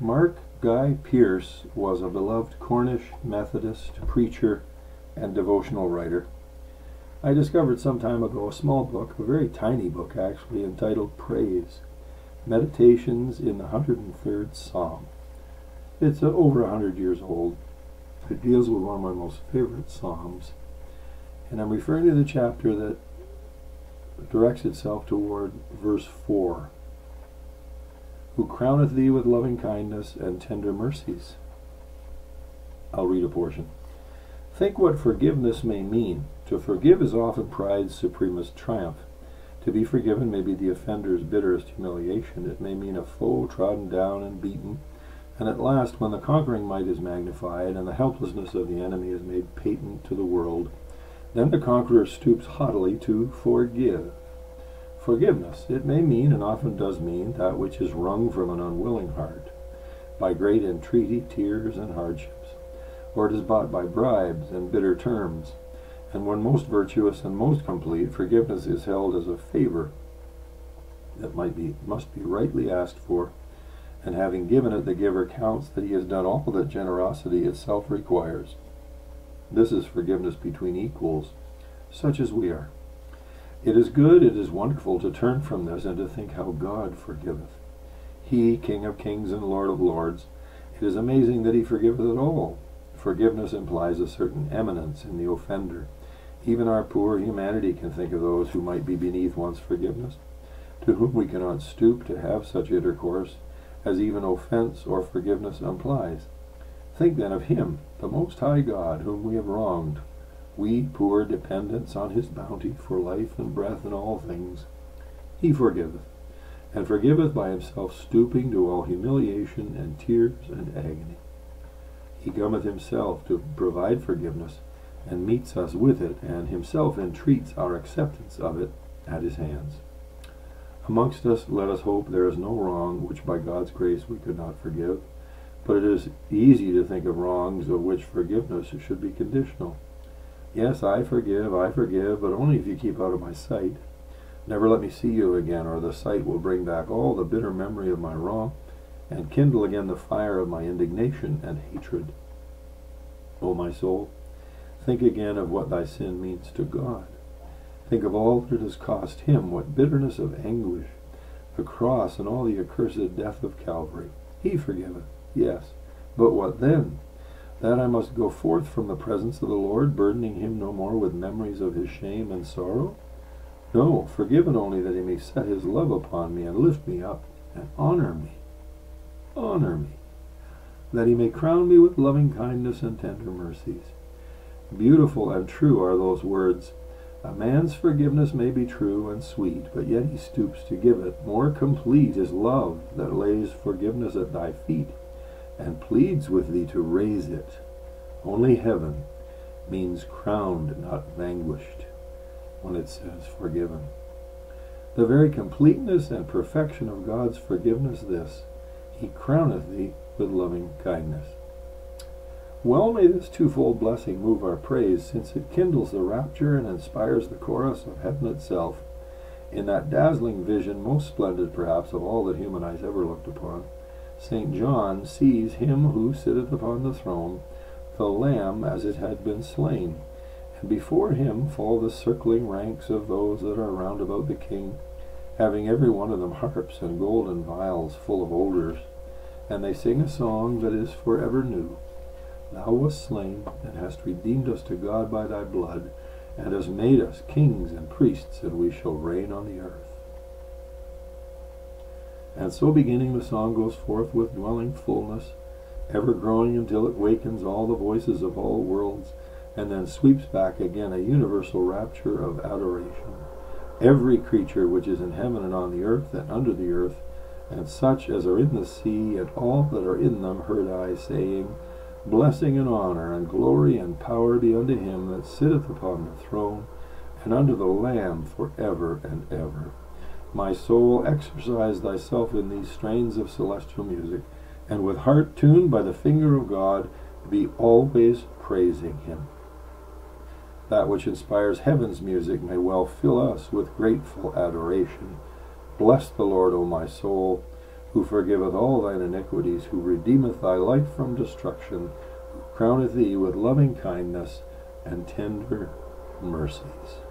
Mark Guy Pearse was a beloved Cornish Methodist preacher and devotional writer. I discovered some time ago a small book, a very tiny book actually, entitled Praise Meditations in the 103rd Psalm. It's uh, over a hundred years old. It deals with one of my most favorite psalms, and I'm referring to the chapter that directs itself toward verse four. Who crowneth thee with loving kindness and tender mercies? I'll read a portion. Think what forgiveness may mean. To forgive is often pride's supremest triumph. To be forgiven may be the offender's bitterest humiliation. It may mean a foe trodden down and beaten. And at last, when the conquering might is magnified and the helplessness of the enemy is made patent to the world, then the conqueror stoops haughtily to forgive. Forgiveness, it may mean, and often does mean, that which is wrung from an unwilling heart, by great entreaty, tears, and hardships, or it is bought by bribes and bitter terms and when most virtuous and most complete, forgiveness is held as a favor that might be must be rightly asked for, and having given it, the giver counts that he has done all that generosity itself requires. This is forgiveness between equals, such as we are. It is good, it is wonderful to turn from this and to think how God forgiveth. He, King of kings and Lord of lords, it is amazing that he forgiveth at all. Forgiveness implies a certain eminence in the offender even our poor humanity can think of those who might be beneath one's forgiveness, to whom we cannot stoop to have such intercourse as even offense or forgiveness implies. Think then of Him, the Most High God, whom we have wronged, we poor dependents on His bounty for life and breath and all things. He forgiveth, and forgiveth by Himself stooping to all humiliation and tears and agony. He cometh Himself to provide forgiveness and meets us with it, and himself entreats our acceptance of it at his hands. Amongst us, let us hope there is no wrong which by God's grace we could not forgive, but it is easy to think of wrongs of which forgiveness should be conditional. Yes, I forgive, I forgive, but only if you keep out of my sight. Never let me see you again, or the sight will bring back all the bitter memory of my wrong, and kindle again the fire of my indignation and hatred. O my soul, Think again of what thy sin means to God. Think of all that it has cost him, what bitterness of anguish, the cross and all the accursed death of Calvary. He forgiveth, yes, but what then? That I must go forth from the presence of the Lord, burdening him no more with memories of his shame and sorrow? No, forgiven only that he may set his love upon me and lift me up and honor me. Honor me. That he may crown me with loving kindness and tender mercies Beautiful and true are those words. A man's forgiveness may be true and sweet, but yet he stoops to give it. More complete is love that lays forgiveness at thy feet and pleads with thee to raise it. Only heaven means crowned, not vanquished, when it says forgiven. The very completeness and perfection of God's forgiveness this, He crowneth thee with loving kindness. Well may this twofold blessing move our praise, since it kindles the rapture and inspires the chorus of heaven itself. In that dazzling vision, most splendid perhaps of all that human eyes ever looked upon, St. John sees him who sitteth upon the throne, the Lamb as it had been slain, and before him fall the circling ranks of those that are round about the king, having every one of them harps and golden vials full of odors, and they sing a song that is for ever new. Thou wast slain, and hast redeemed us to God by thy blood, and hast made us kings and priests, and we shall reign on the earth. And so beginning the song goes forth with dwelling fullness, ever growing until it wakens all the voices of all worlds, and then sweeps back again a universal rapture of adoration. Every creature which is in heaven and on the earth and under the earth, and such as are in the sea, and all that are in them, heard I saying, Blessing and honor and glory and power be unto him that sitteth upon the throne, and unto the Lamb for ever and ever. My soul, exercise thyself in these strains of celestial music, and with heart tuned by the finger of God, be always praising him. That which inspires heaven's music may well fill us with grateful adoration. Bless the Lord, O my soul. who forgiveth all thine iniquities, who redeemeth thy life from destruction, who crowneth thee with loving kindness and tender mercies.